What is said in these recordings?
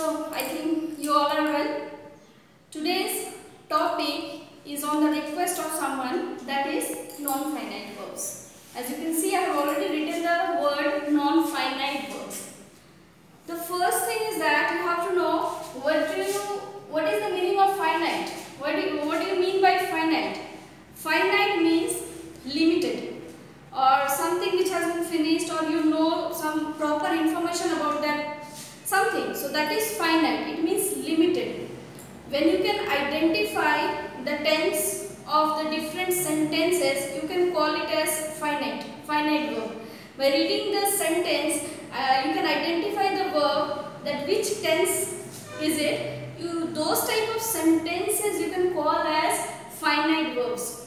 So, I think you all are well. Today's topic is on the request of someone that is non-finite verbs. As you can see, I have already written the word non-finite verbs. The first thing is that you have to know what do you what is the meaning of finite? What do you, what do you mean by finite? Finite means limited or something which has been finished or you know some proper information about that something. So that is finite. It means limited. When you can identify the tense of the different sentences, you can call it as finite, finite verb. By reading the sentence, uh, you can identify the verb that which tense is it. You those type of sentences you can call as finite verbs.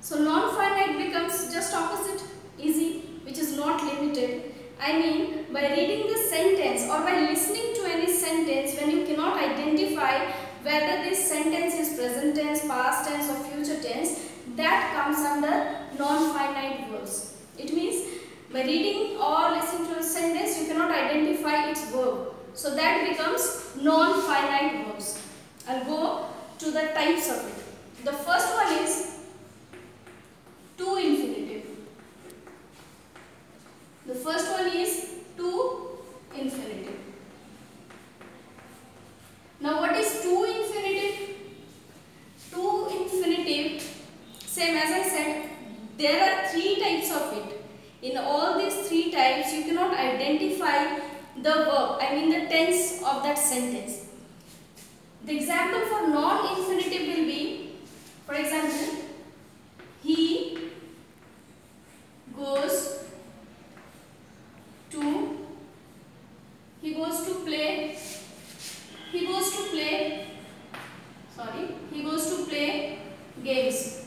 So non-finite becomes just opposite, easy, which is not limited. I mean, by reading the sentence or by listening to any sentence when you cannot identify whether this sentence is present tense, past tense or future tense, that comes under non-finite verbs. It means by reading or listening to a sentence, you cannot identify its verb. So that becomes non-finite verbs. I'll go to the types of it. The first one is to infinitive. The first one is to infinitive. Now what is to infinitive? To infinitive, same as I said, there are three types of it. In all these three types, you cannot identify the verb, I mean the tense of that sentence. The example for non-infinitive will be, for example, he goes to, he goes to play, he goes to play, sorry, he goes to play games.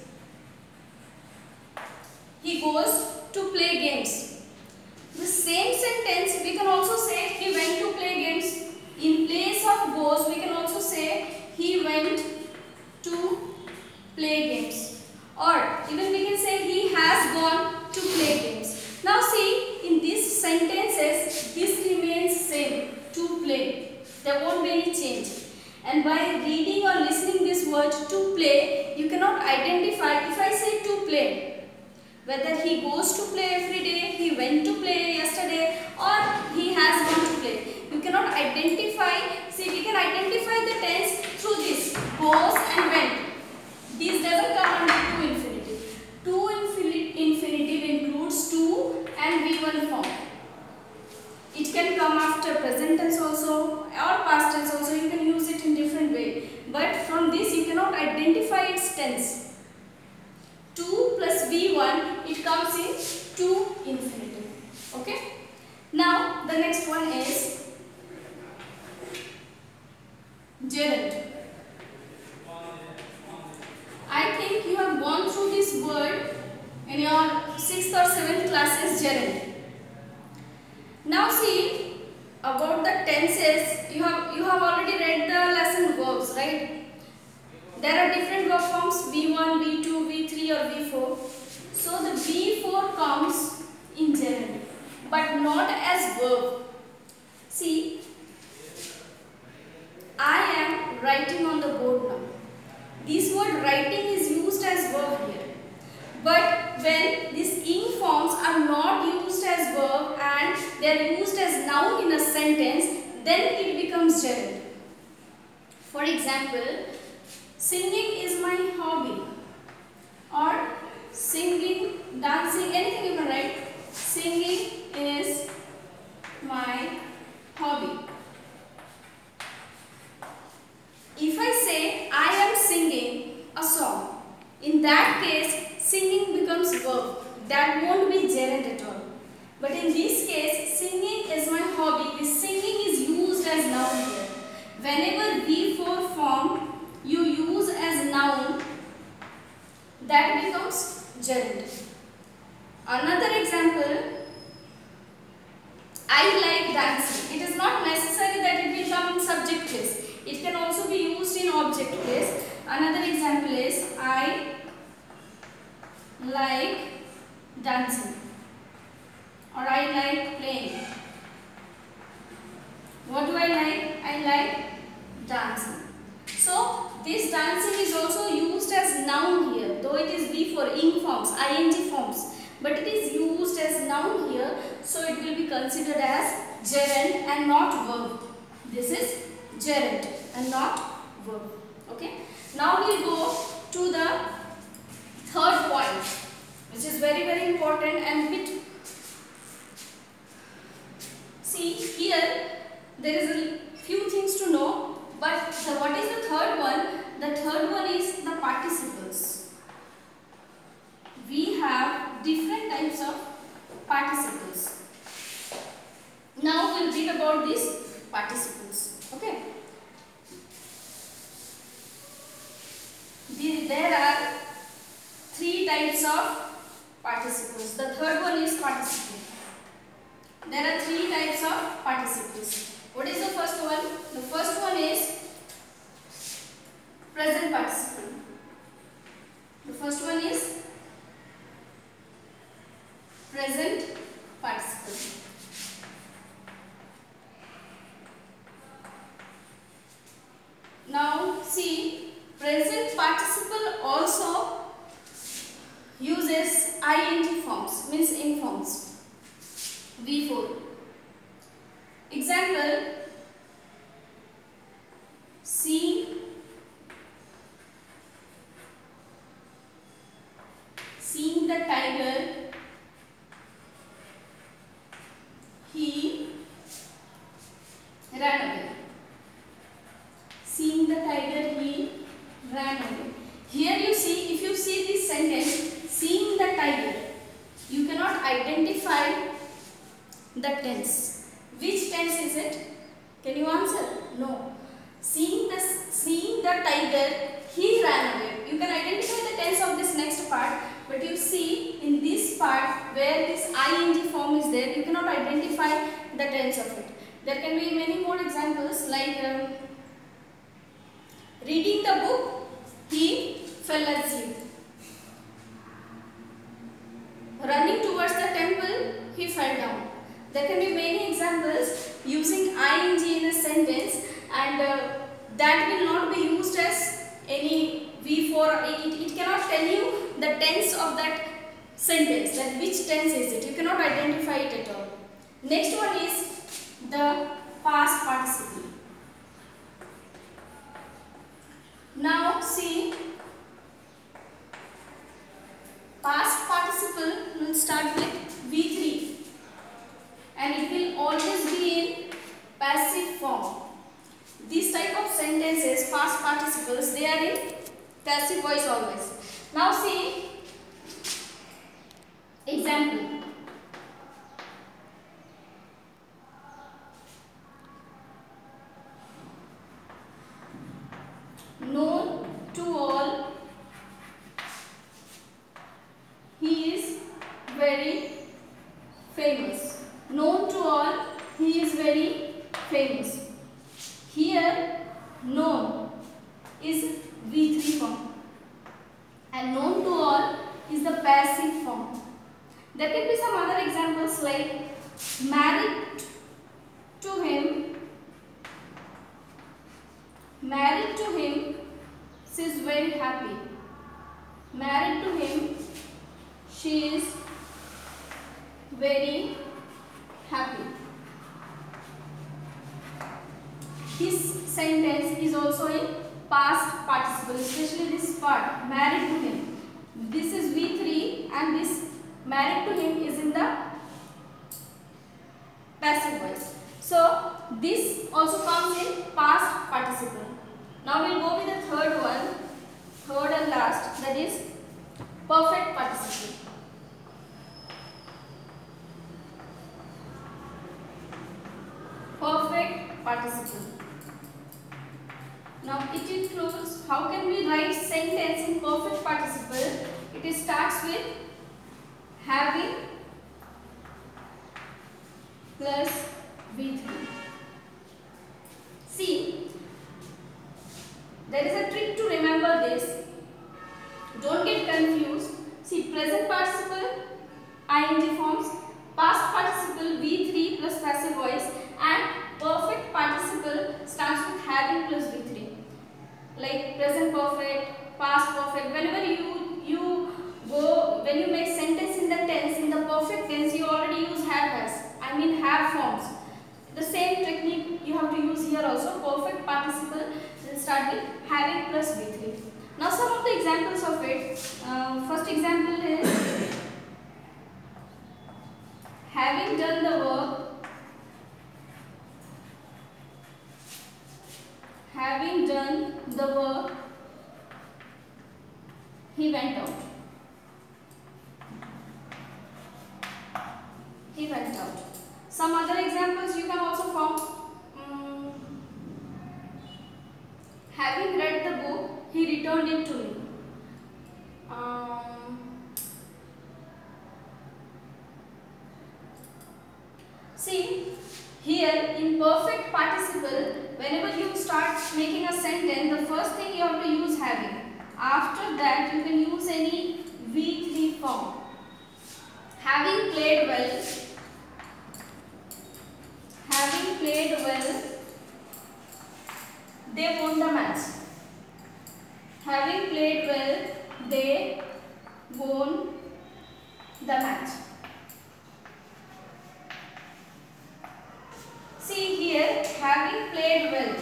He goes to play games. The same sentence we can also say he went to play games. In place of goes we can also say he went to play games. Or even we can say he has gone to play games. Now see in these sentences this remains same to play. There won't be any change. And by reading or listening this word to play you cannot identify if I say to play whether he goes to play every day, he went to play yesterday or he has gone to play. You cannot identify, see we can identify the tense through this, goes and went. This doesn't come under to infinitive. To infinitive includes to and V1 form. It can come after present tense also or past tense also. You can use it in different way. But from this you cannot identify its tense. 2 plus V1 it comes in to infinitive. Okay. Now the next one is gerund. I think you have gone through this word in your 6th or 7th classes gerund. Now see about the tenses you have you have already read the lesson verbs right there are different verb forms V1, V2, V3 or V4. So the V4 comes in gerund but not as verb. See, I am writing on the board now. This word writing is used as verb here. But when these ing forms are not used as verb and they are used as noun in a sentence, then it becomes gerund. For example, Singing is my hobby. Or singing, dancing, anything you can write. Singing is my hobby. If I say I am singing a song, in that case singing becomes verb. That won't be gerund at all. But in this case, singing is my hobby. The singing is used as noun here. Whenever V4 form you use as noun that becomes gerund. Another example I like dancing. It is not necessary that it in subject. like dancing or I like playing. What do I like? I like dancing. So this dancing is also used as noun here though it is V4 ing forms, ing forms but it is used as noun here so it will be considered as gerund and not verb. This is gerund and not verb. Okay. Now we we'll go to the third point which is very very important and. See here, there is a few things to know, but the, what is the third one? The third one is the participles. We have different types of participles. Now we'll read about these participles. Okay. there are three types of participles. The third one is participle. There are three types of participles. What is the first one? The first one is present participle. The first one is present participle. Now see present participle also uses ing forms means in forms. V4 example see seeing the tiger he ran away seeing the tiger he ran away here you see if you see this sentence seeing the tiger you cannot identify the tense which tense is it can you answer. No. Seeing the seeing the tiger he ran away. You can identify the tense of this next part but you see in this part where this ing form is there you cannot identify the tense of it. There can be many more examples like um, reading the book he fell asleep. Running towards the temple he fell down. There can be many examples using ing in a sentence and uh, that will not be used as any V4 it, it cannot tell you the tense of that sentence that which tense is it. You cannot identify it at all. Next one is the past participle now see past participle will start with V3 and it will always be in passive form these type of sentences past participles they are in passive voice always now see example known to all he is very famous. Known to all he is very famous here known is V3 form and known to all is the passive form. There can be some other examples like married to him, married to him, she is very happy. Married to him, she is very happy. This sentence is also in past participle, especially this part, married to him. This is V3 and this married to him is in the passive voice. So, this also comes in past participle. Now, we will go with the third one, third and last, that is perfect participle. Perfect participle. Now it includes how can we write sentence in perfect participle? It starts with having plus V3. See, there is a trick to remember this. Don't get confused. See, present participle, ing forms, past participle V3 plus passive voice and perfect participle starts with having plus V3. Like present in have forms. The same technique you have to use here also. Perfect participle will start with having plus V3. Now some of the examples of it. Uh, first example is having done the work having done the work he went out. He went out. Some other examples you can also form. Um, having read the book he returned it to me um, see here in perfect participle whenever you start making a sentence the first thing you have to use having after that you can use any v3 form having played well having played well they won the match having played well they won the match See here, having played well.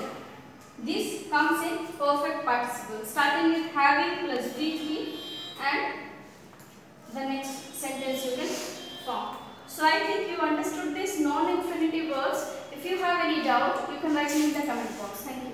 This comes in perfect participle. Starting with having plus V3 and the next sentence you can form. So I think you understood this non-infinitive words. If you have any doubt, you can write me in the comment box. Thank you.